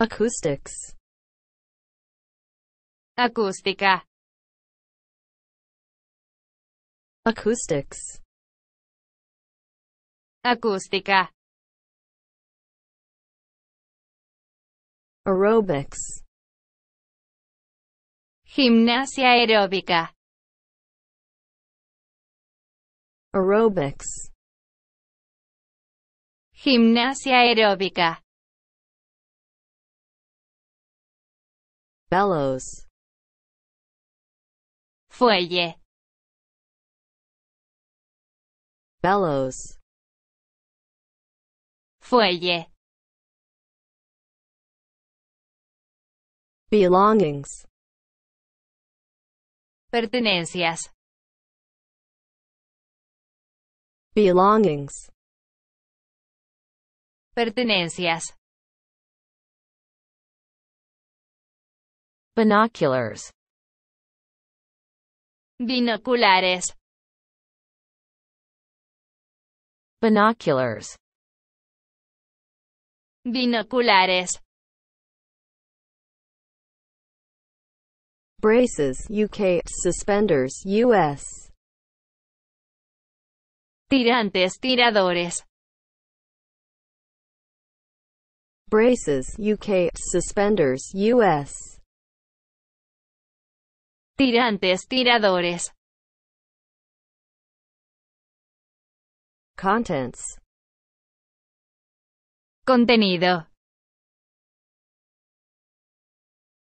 acoustics, acústica, acoustics, acústica, aerobics, gimnasia aeróbica, aerobics, gimnasia aeróbica, bellows, fuelle, bellows, fuelle, belongings, pertenencias, belongings, pertenencias, binoculars, binoculares, binoculars, binoculares, braces, UK, suspenders, US, tirantes, tiradores, braces, UK, suspenders, US, tirantes, tiradores, contents, contenido,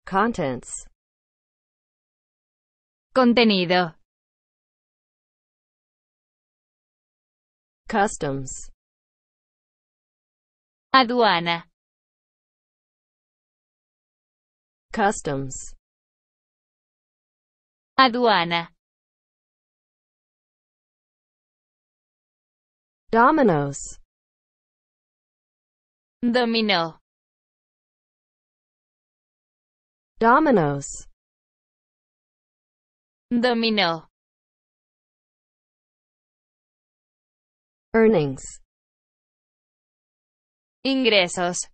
contents, contenido, customs, aduana, customs, aduana, dominoes, dominó, dominoes, dominó, earnings, ingresos,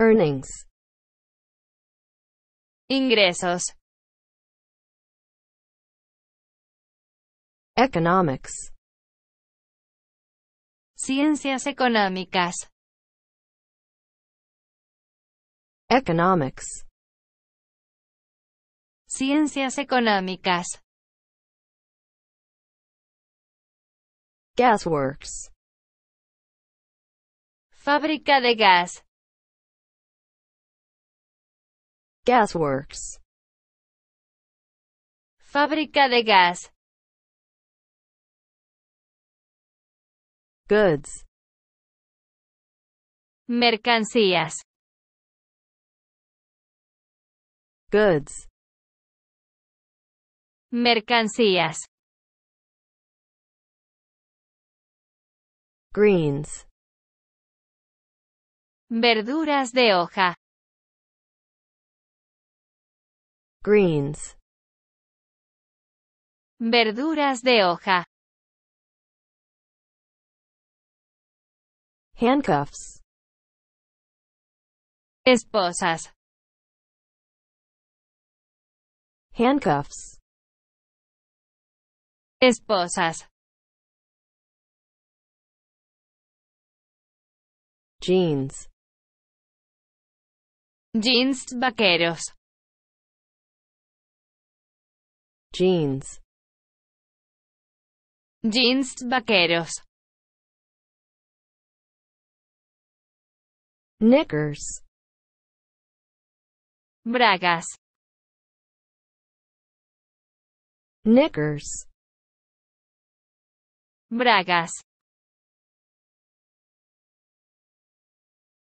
earnings, ingresos, economics, ciencias económicas, economics, ciencias económicas, gasworks, fábrica de gas, gasworks, fábrica de gas, goods, mercancías, goods, mercancías, greens, verduras de hoja, greens, verduras de hoja, handcuffs, esposas, handcuffs, esposas, jeans, jeans vaqueros, jeans, jeans vaqueros, knickers, bragas, knickers, bragas,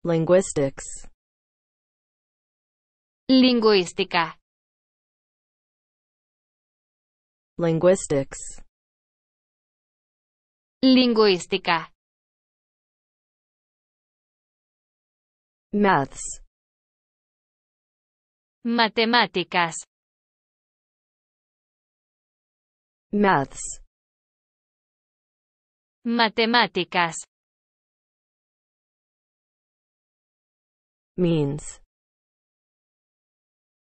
linguistics, lingüística, linguistics, lingüística, maths, matemáticas, maths, matemáticas, means,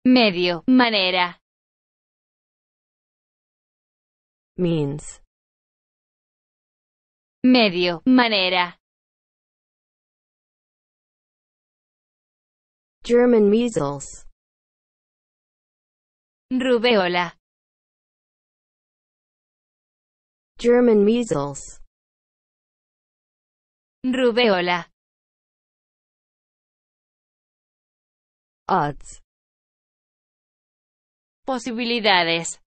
Medio, manera. Means, Medio, manera. German measles, Rubeola. German measles, Rubeola. odds, Posibilidades.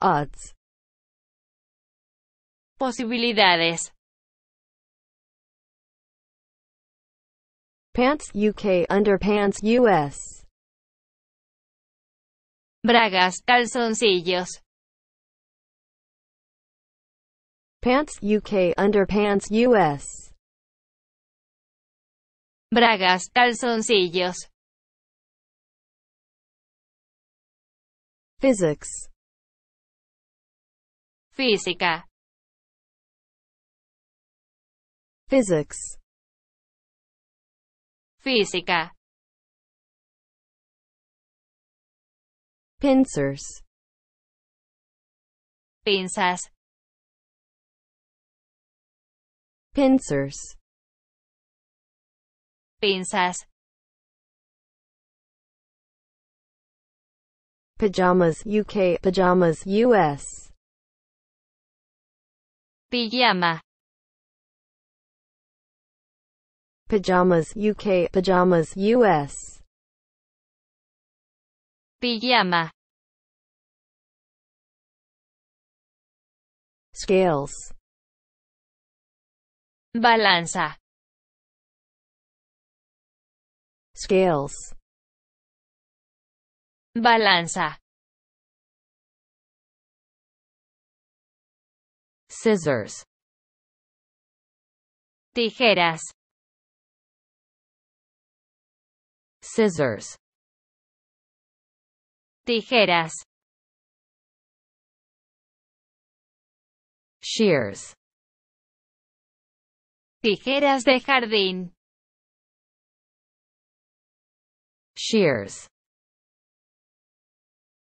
Odds, Posibilidades. pants UK underpants US, Bragas, calzoncillos. pants UK underpants US, Bragas, calzoncillos. physics, Física. physics, Física. pincers, Pinzas. pincers, Pinzas. pajamas UK pajamas US, Pijama. pajamas UK pajamas US, Pijama. scales, Balanza. scales, Balanza. Scissors, Tijeras. scissors, Tijeras. shears, Tijeras de jardín. shears,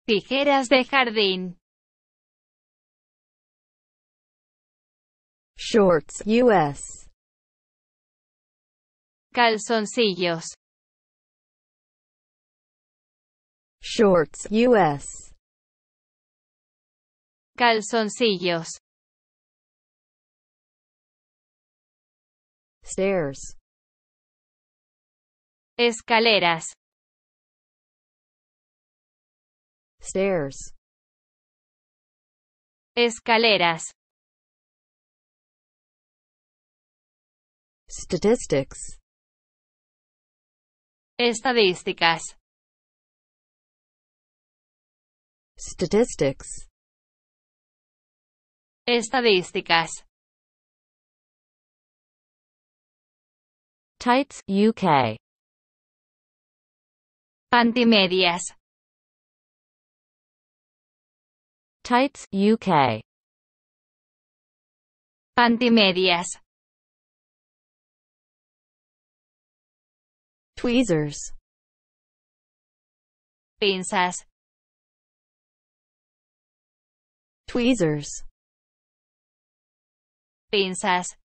Tijeras de jardín. Shorts US, Calzoncillos. shorts US, Calzoncillos. stairs, Escaleras. stairs, Escaleras. Statistics, Estadísticas. statistics, Estadísticas. tights UK, Pantimedias. tights UK, Pantimedias. Tweezers, Pinzas. tweezers, Pinzas.